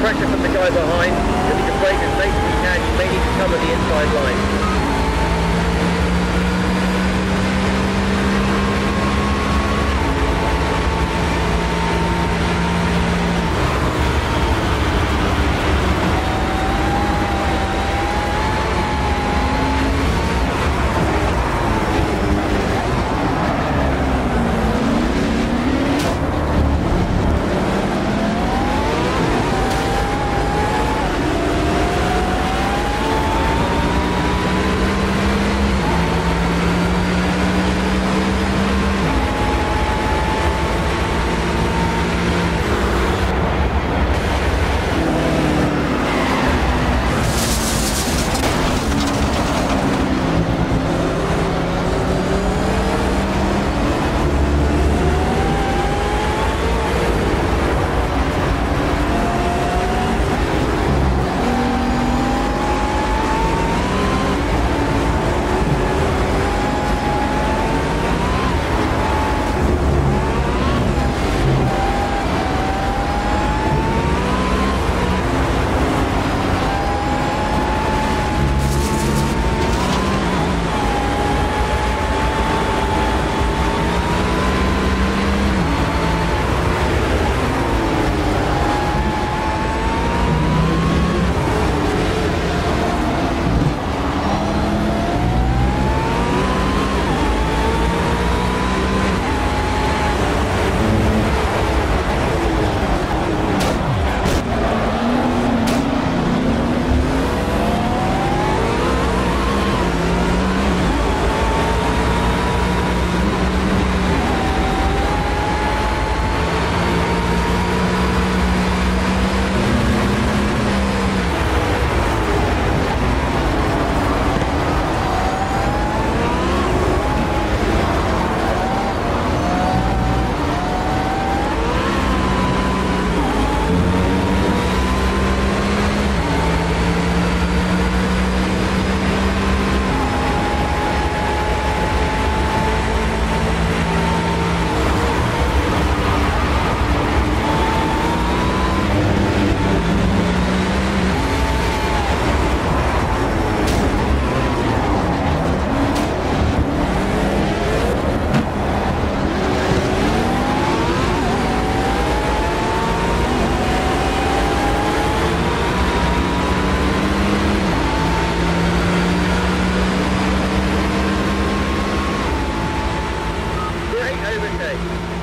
pressure from the guy behind, If you can brake as late as you can, you may need to cover the inside line. overtake.